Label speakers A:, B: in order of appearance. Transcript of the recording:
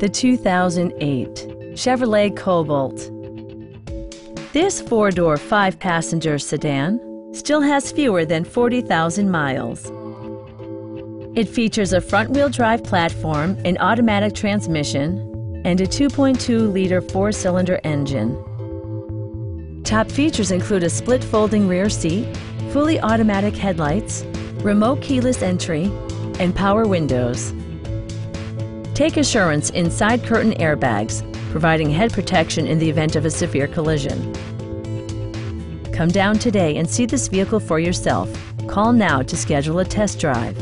A: the 2008 Chevrolet Cobalt. This four-door, five-passenger sedan still has fewer than 40,000 miles. It features a front-wheel drive platform, an automatic transmission, and a 2.2-liter four-cylinder engine. Top features include a split folding rear seat, fully automatic headlights, remote keyless entry, and power windows. Take assurance in side curtain airbags, providing head protection in the event of a severe collision. Come down today and see this vehicle for yourself. Call now to schedule a test drive.